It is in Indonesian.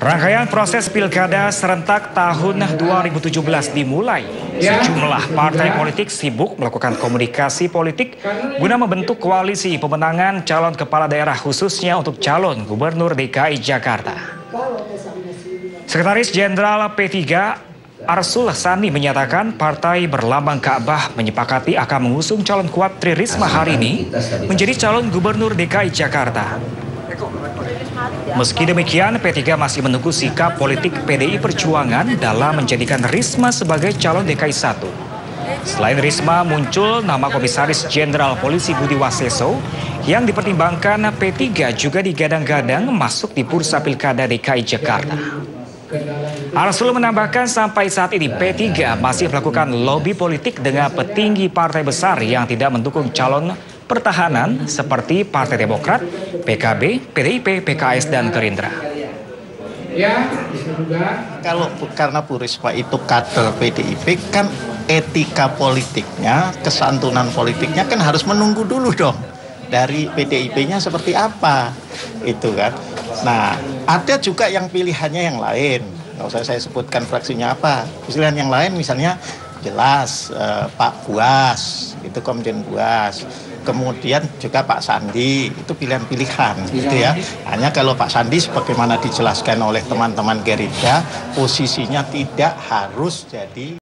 Rangkaian proses pilkada serentak tahun 2017 dimulai. Sejumlah partai politik sibuk melakukan komunikasi politik guna membentuk koalisi pemenangan calon kepala daerah khususnya untuk calon gubernur DKI Jakarta. Sekretaris Jenderal P3 Arsul Sani menyatakan partai berlambang Ka'bah menyepakati akan mengusung calon kuat Tri Risma hari ini menjadi calon gubernur DKI Jakarta. Meski demikian, P3 masih menunggu sikap politik PDI Perjuangan dalam menjadikan Risma sebagai calon DKI 1. Selain Risma, muncul nama Komisaris Jenderal Polisi Budi Waseso yang dipertimbangkan P3 juga digadang-gadang masuk di Bursa Pilkada DKI Jakarta. Arsul menambahkan sampai saat ini P3 masih melakukan lobby politik dengan petinggi partai besar yang tidak mendukung calon pertahanan seperti Partai Demokrat, PKB, PDIP, PKS, dan Gerindra. Ya, juga. Kalau karena Bu Risma itu kader PDIP kan etika politiknya, kesantunan politiknya kan harus menunggu dulu dong dari PDIP-nya seperti apa itu kan. Nah, ada juga yang pilihannya yang lain. Nggak usah saya sebutkan fraksinya apa. Pilihan yang lain misalnya jelas eh, Pak Buas, itu Komjen Buas kemudian juga Pak Sandi itu pilihan-pilihan gitu ya. Hanya kalau Pak Sandi sebagaimana dijelaskan oleh teman-teman Gerindra posisinya tidak harus jadi